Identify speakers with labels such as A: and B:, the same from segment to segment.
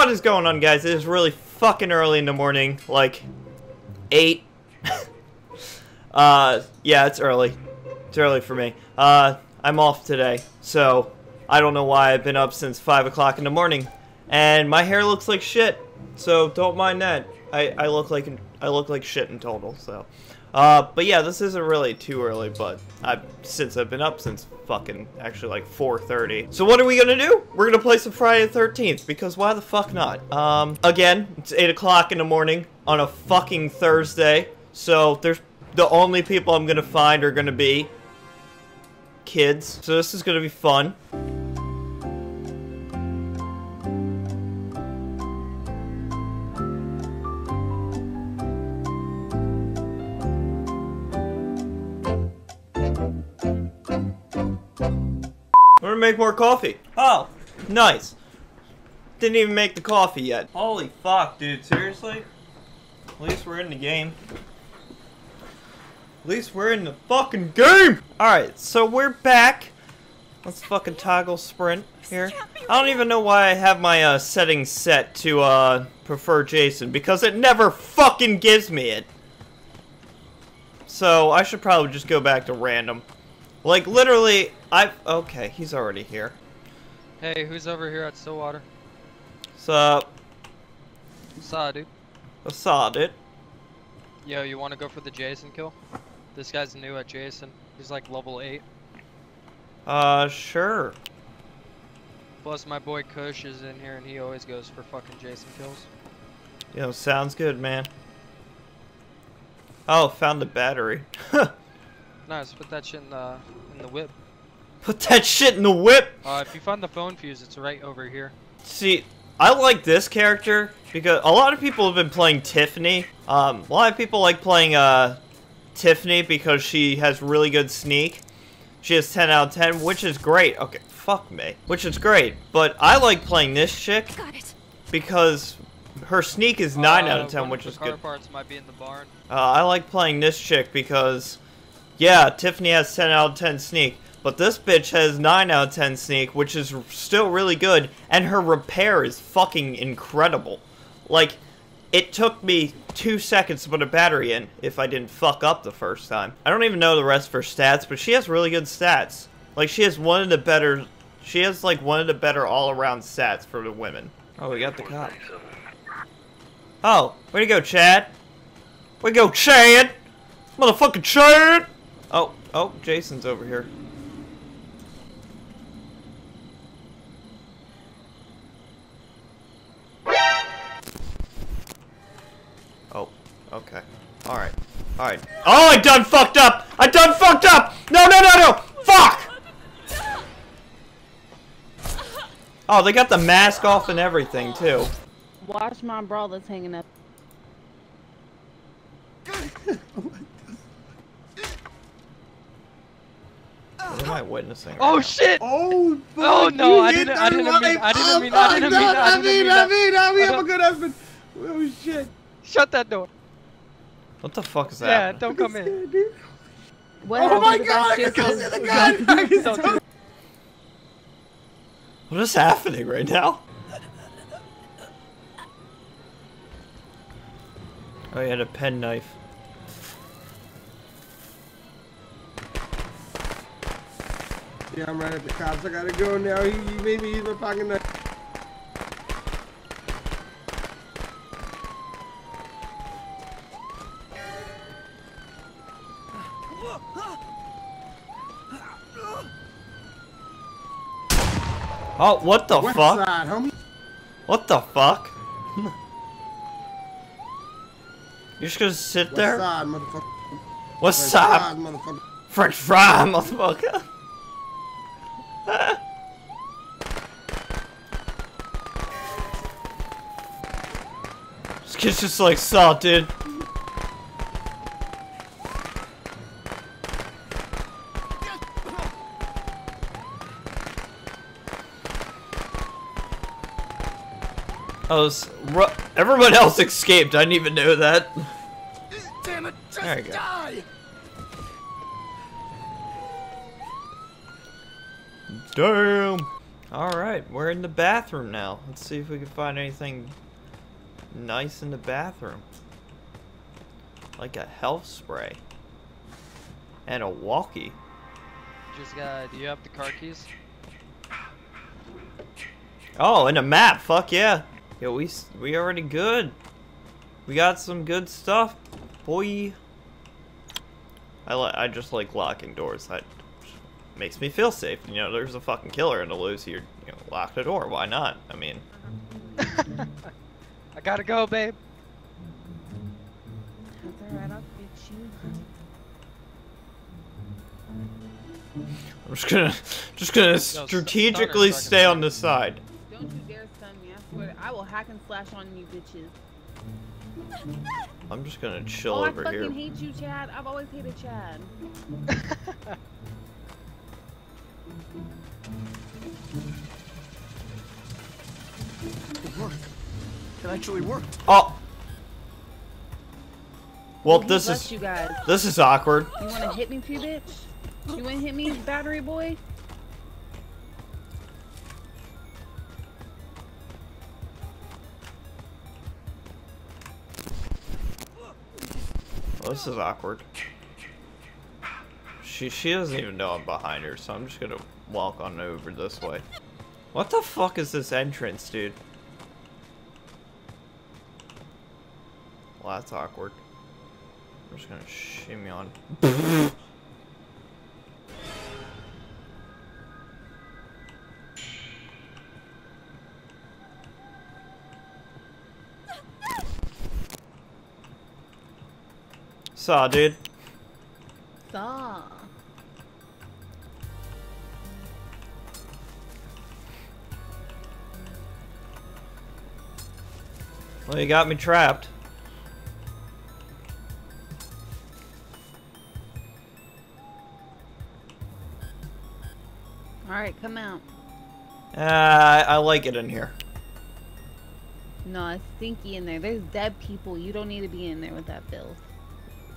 A: What is going on, guys? It is really fucking early in the morning, like 8. uh, yeah, it's early. It's early for me. Uh, I'm off today, so I don't know why I've been up since 5 o'clock in the morning. And my hair looks like shit, so don't mind that. I, I look like I look like shit in total, so. Uh, but yeah, this isn't really too early, but I've, since I've been up since fucking, actually like 4.30. So what are we gonna do? We're gonna play some Friday the 13th, because why the fuck not? Um, again, it's 8 o'clock in the morning on a fucking Thursday, so there's, the only people I'm gonna find are gonna be kids. So this is gonna be fun. Make more coffee. Oh, nice. Didn't even make the coffee yet. Holy fuck, dude. Seriously? At least we're in the game. At least we're in the fucking game! Alright, so we're back. Let's fucking toggle sprint here. I don't even know why I have my uh, settings set to uh, prefer Jason, because it never fucking gives me it. So I should probably just go back to random. Like, literally, I've... Okay, he's already here.
B: Hey, who's over here at Stillwater?
A: Sup?
B: Saw, dude.
A: Assad it.
B: Yo, you want to go for the Jason kill? This guy's new at Jason. He's like level 8.
A: Uh, sure.
B: Plus, my boy Kush is in here and he always goes for fucking Jason kills.
A: Yo, sounds good, man. Oh, found the battery.
B: Nice, put that shit in the, in the whip.
A: Put that shit in the whip!
B: Uh, if you find the phone fuse, it's right over here.
A: See, I like this character because a lot of people have been playing Tiffany. Um, a lot of people like playing, uh, Tiffany because she has really good sneak. She has 10 out of 10, which is great. Okay, fuck me. Which is great. But I like playing this chick
C: Got it.
A: because her sneak is 9 out
B: Uh,
A: of 10, which
B: the
A: is
B: car
A: good.
B: parts might be in the barn.
A: Uh, I like playing this chick because, yeah, Tiffany has 10 out of 10 sneak, but this bitch has 9 out of 10 sneak, which is still really good, and her repair is fucking incredible. Like, it took me two seconds to put a battery in if I didn't fuck up the first time. I don't even know the rest of her stats, but she has really good stats. Like, she has one of the better, she has like one of the better all-around stats for the women. Oh, we got the cop. Oh, way to go, Chad. Way to go, Chad! Motherfucking Chad! Oh, oh, Jason's over here. Okay. Alright. Alright. Oh, I done fucked up! I done fucked up! No, no, no, no! Fuck! Oh, they got the mask off and everything, too.
D: Watch my brother's hanging up.
A: What am I witnessing? right
B: Oh
A: now?
B: shit!
E: Oh,
B: Oh,
E: fuck,
B: no,
E: you
B: I
E: hit
B: didn't-
E: the
B: I didn't mean-
E: right
B: I didn't mean-
E: button.
B: I didn't mean- I
E: I
B: didn't
E: mean,
B: mean
E: I
B: that.
E: mean, I mean, I'm a good husband. Oh shit.
B: Shut that door.
A: What the fuck is that?
B: Yeah,
A: that?
B: don't come in.
D: What
E: Oh my god, I can
D: Jason?
E: see the gun. I can
B: Don't
E: see-
B: do
A: What is happening right now? Oh, he had a pen knife.
E: Yeah, I'm right at the cops. I gotta go now. He, he made me use my pocket knife.
A: Oh, what the
E: West
A: fuck?
E: side, homie.
A: What the fuck? You're just gonna sit
E: West
A: there?
E: side, motherfucker.
A: What's
E: West
A: up?
E: side, motherfucker.
A: French fry, motherfucker. this kid's just like salt, dude. Oh, everyone else escaped. I didn't even know that.
E: Damn it, just
A: There you go.
E: die.
A: Damn. Alright, we're in the bathroom now. Let's see if we can find anything nice in the bathroom. Like a health spray. And a walkie.
B: Just got. Do you have the car keys?
A: Oh, and a map. Fuck yeah. Yo, we we already good. We got some good stuff, boy. I li- I just like locking doors. That makes me feel safe. You know, there's a fucking killer in the loose here. You know, lock the door. Why not? I mean,
B: I gotta go, babe.
D: I'll get you.
A: I'm just gonna just gonna strategically stay on
B: dick.
A: the side.
D: I will hack and slash on you bitches.
A: I'm just gonna oh, chill
D: oh, I fucking
A: here.
D: hate you, Chad. I've always hated Chad.
C: It worked. It actually worked.
A: Oh. Well,
D: He
A: this is
D: you guys.
A: this is awkward.
D: You wanna hit me too, bitch? You wanna hit me, battery boy?
A: This is awkward. She she doesn't even know I'm behind her, so I'm just gonna walk on over this way. What the fuck is this entrance, dude? Well, that's awkward. I'm just gonna shimmy on. Saw, dude.
D: Saw.
A: Well, you got me trapped.
D: Alright, come out.
A: Uh, I, I like it in here.
D: No, it's stinky in there. There's dead people. You don't need to be in there with that filth.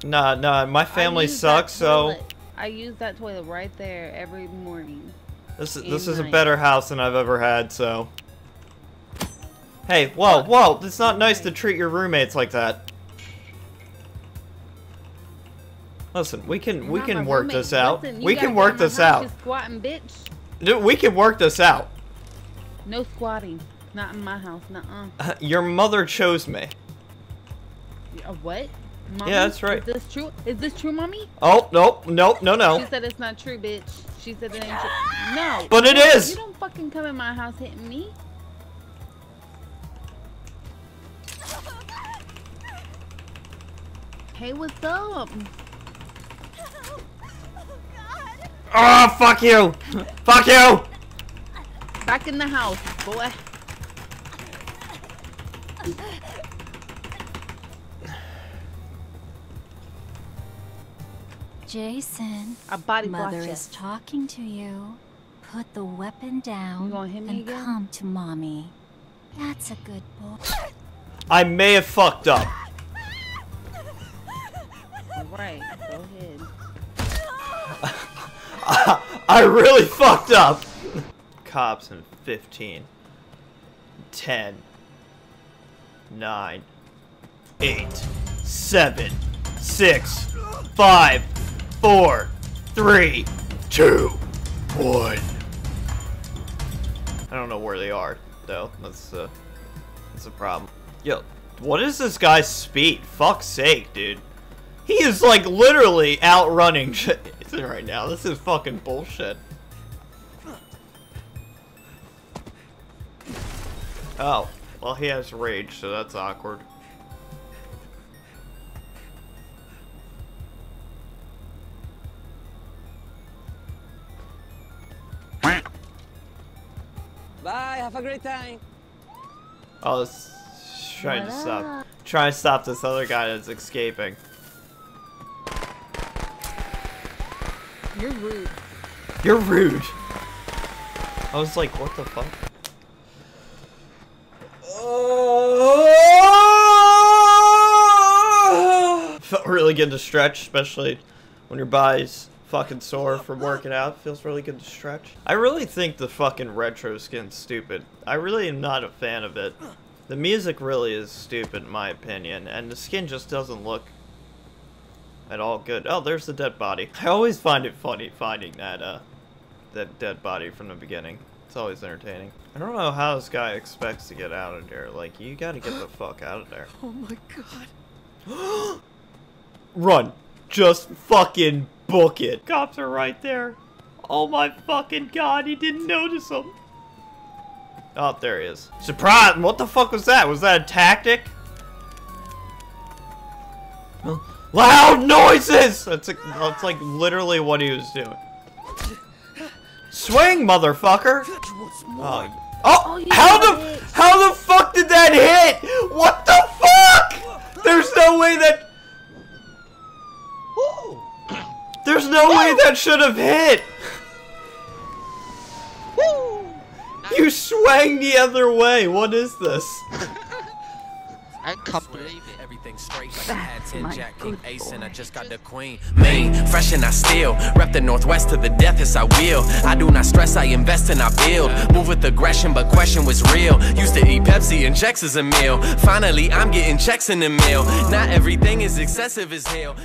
A: Nah, nah, my family sucks, so
D: I use that toilet right there every morning.
A: this is this is a better house than I've ever had. So, hey, whoa, whoa! It's not nice to treat your roommates like that. Listen, we can we can work
D: roommate.
A: this out.
D: Listen,
A: we can work this out.
D: Squatting, bitch.
A: Dude, we can work this out.
D: No squatting. Not in my house. Nuh-uh.
A: Your mother chose me.
D: Uh, what? Mommy?
A: Yeah, that's right.
D: Is this true? Is this true, mommy?
A: Oh, nope, nope, no, no.
D: She said it's not true, bitch. She said it ain't true. No.
A: But it
D: no,
A: is.
D: You don't fucking come in my house hitting me. Hey, what's up?
A: Oh, fuck you! fuck you!
D: Back in the house, boy.
F: Jason,
D: I body
F: Mother
D: blocked
F: is talking to you. Put the weapon down
D: You hit me
F: and
D: again?
F: come to mommy. That's a good boy.
A: I may have fucked up.
D: Alright, go ahead.
A: I really fucked up. Cops in 15, 10, 9, 8, 7, 6, 5, 4, 3, 2, 1. I don't know where they are, though. That's, uh, that's a problem. Yo, what is this guy's speed? Fuck's sake, dude. He is like literally outrunning Jason right now. This is fucking bullshit. Oh, well he has rage, so that's awkward.
G: Great time.
A: Oh, this trying to stop,
D: Try
A: trying to stop this other guy that's escaping.
D: You're rude.
A: You're rude. I was like, what the fuck? Oh! Felt really good to stretch, especially when your body's fucking sore from working out. Feels really good to stretch. I really think the fucking retro skin's stupid. I really am not a fan of it. The music really is stupid in my opinion, and the skin just doesn't look at all good. Oh, there's the dead body. I always find it funny finding that, uh, that dead body from the beginning. It's always entertaining. I don't know how this guy expects to get out of there. Like, you gotta get the fuck out of there.
C: Oh my god.
A: Run. Just fucking book it. Cops are right there. Oh my fucking god, he didn't notice him. Oh, there he is. Surprise! What the fuck was that? Was that a tactic? Loud noises! That's, like that's like literally what he was doing. Swing, motherfucker! Oh, oh, oh
D: you
A: how the
D: it.
A: how the fuck did that hit? What the fuck? There's no way that There's no way that should have hit. You swang the other way. What is this?
B: I can't believe it.
H: Everything straight like I had 10
D: my
H: Jack King Ace and I just got the queen. Main, fresh and I still rep the Northwest to the death as I will. I do not stress, I invest and I build. Move with aggression, but question was real. Used to eat Pepsi and checks as a meal. Finally, I'm getting checks in the mail. Not everything is excessive as hell.